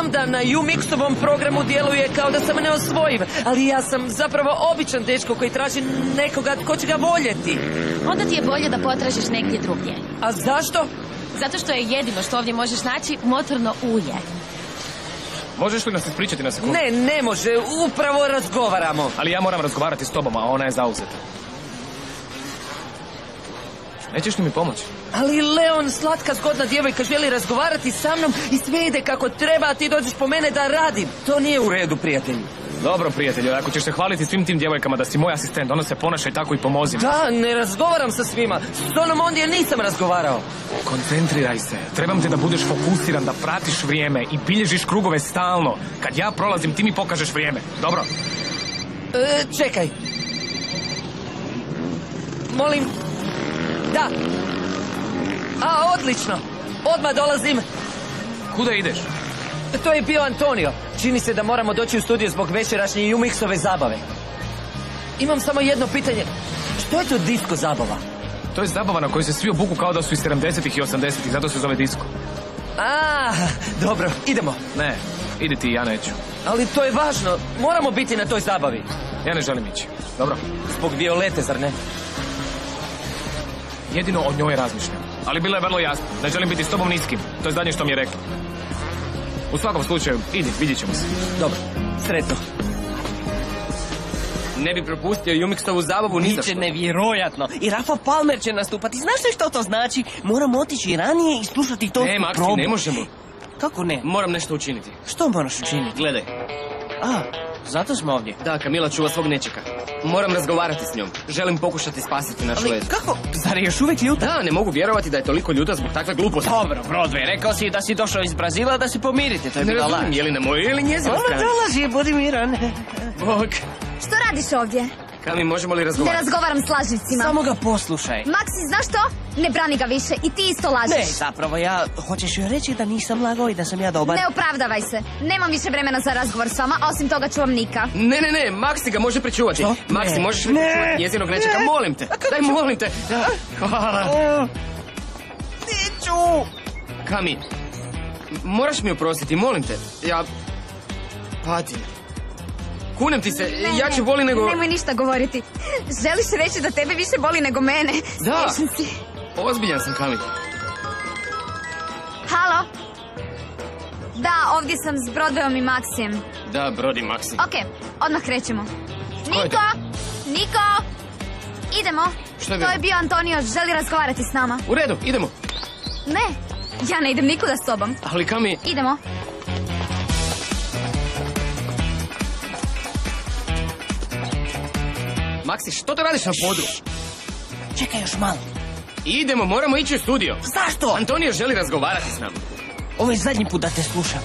Znam da na Umixovom programu djeluje kao da sam neosvojiv, ali ja sam zapravo običan dečko koji traži nekoga ko će ga voljeti. Onda ti je bolje da potražiš negdje drugdje. A zašto? Zato što je jedino što ovdje možeš naći motorno ulje. Možeš li nas ispričati na sekundu? Ne, ne može, upravo razgovaramo. Ali ja moram razgovarati s tobom, a ona je zauzeta. Nećeš li mi pomoći? Ali Leon, slatka zgodna djevojka, želi razgovarati sa mnom i sve ide kako treba, a ti dođeš po mene da radim. To nije u redu, prijatelju. Dobro, prijatelju, ako ćeš se hvaliti svim tim djevojkama da si moj asistent, onda se ponašaj tako i pomozi mi. Da, ne razgovaram sa svima. S onom ondje nisam razgovarao. Koncentriraj se. Trebam te da budeš fokusiran, da pratiš vrijeme i bilježiš krugove stalno. Kad ja prolazim, ti mi pokažeš vrijeme. Dobro? E, čekaj. Molim. Da. A, odlično. Odmah dolazim. Kuda ideš? To je bio Antonio. Čini se da moramo doći u studiju zbog večerašnje Umixove zabave. Imam samo jedno pitanje. Što je to disko zabava? To je zabava na kojoj se svi obuku kao da su iz 70-ih i 80-ih, zato se zove disko. A, dobro, idemo. Ne, idi ti, ja neću. Ali to je važno. Moramo biti na toj zabavi. Ja ne želim ići. Dobro? Zbog Violete, zar ne? Jedino o njoj razmišljam. Ali bilo je vrlo jasno. Ne želim biti s tobom niskim. To je zadnje što mi je rekla. U svakom slučaju, idi, vidjet ćemo se. Dobro, sretno. Ne bi propustio Umixovu zabavu ni za Biće nevjerojatno. I Rafa Palmer će nastupati. Znaš li što to znači? Moramo otići ranije i slušati to Ne, probu. ne možemo. Kako ne? Moram nešto učiniti. Što moraš učiniti? Gledaj. A, zato smo ovdje. Da, Kamila čuva svog nečeka. Moram razgovarati s njom. Želim pokušati spasiti naš Ali led. kako? Zar je još uvijek ljuta? Da, ne mogu vjerovati da je toliko ljuta zbog takve gluposti. Dobro, Broadway, rekao si da si došao iz Brazila da se pomirite. To je Ne bila razumijem, laž. je li na mojoj ili njezinoj Ona strani? dolazi, budi miran. Bog. Što radiš ovdje? Kami, možemo li Ne razgovarati? razgovaram s lažljivcima. Samo ga poslušaj. Maksi, znaš što? Ne brani ga više i ti isto Ne, lažeš. zapravo ja, hoćeš joj reći da nisam lagao i da sam ja dobar? Ne opravdavaj se. Nemam više vremena za razgovor s vama, a osim toga čuvam Nika. Ne, ne, ne, Maksi ga može pričuvati. Što? Maksi, Ne. možeš li Ne. pričuvati njezinog nečeka? Ne. Molim te. Daj, molim te. Hvala. Neću! Kami, moraš mi oprostiti, molim te. Ja... Patim. Kunem ti se, ja ću boli nego... Nemoj ništa govoriti. Želiš reći da tebe više boli nego mene? Da. Smiješan si. Ozbiljan sam, Kami. Halo? Da, ovdje sam s Broadwayom i Maksijem. Da, Brodi, Maksi. Ok, odmah krećemo. Niko! Niko! Idemo. Što je To bilo? je bio Antonio, želi razgovarati s nama. U redu, idemo. Ne, ja ne idem nikuda s tobom. Ali Kami, Idemo. Maksi, što to radiš na podru? Čekaj još malo. Idemo, moramo ići u studio. Zašto? Antonio želi razgovarati s nama. Ovo je zadnji put da te slušam.